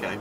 game.